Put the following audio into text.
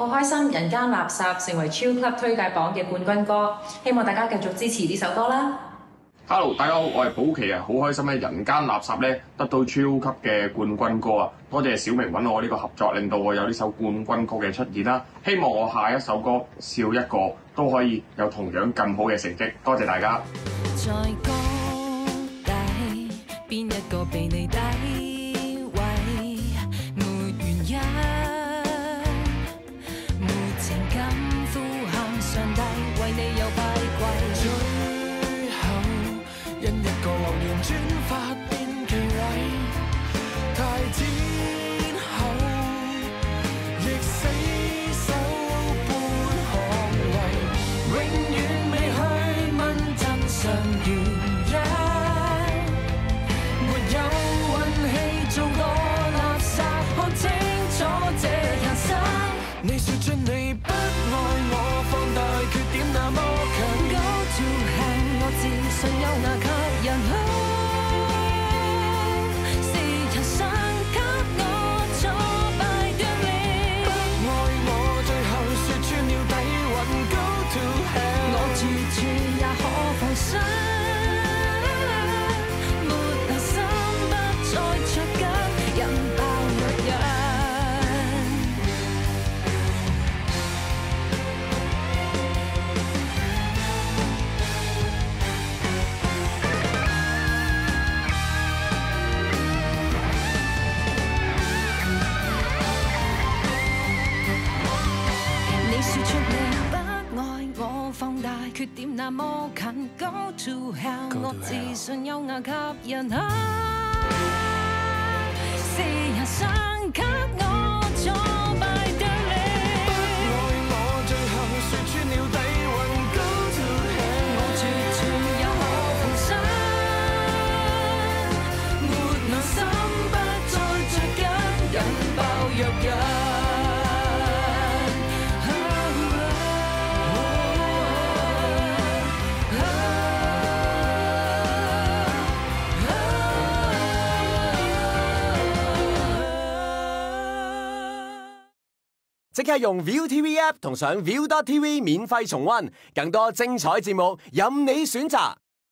好開心《人間垃圾》成為 Chill Club 推介榜嘅冠軍歌，希望大家繼續支持呢首歌啦。Hello，大家好，我係寶琪啊，好開心咧，《人間垃圾》咧得到超級嘅冠軍歌啊！多謝小明揾我呢個合作，令到我有呢首冠軍歌嘅出現啦。希望我下一首歌《笑一個》都可以有同樣咁好嘅成績。多謝大家。在歌底，邊一個被你太天后，亦死守半行為，永遠未去問真相原因，沒有運氣做我垃圾，看清楚這人生。你說盡你不愛我，放大缺點那麼強。Go to hell，我自信有那放大缺点那么近，Go to hell，我自信优雅吸引啊，是人想即刻用 View TV App 同上 View.TV 免费重温，更多精彩节目任你选择。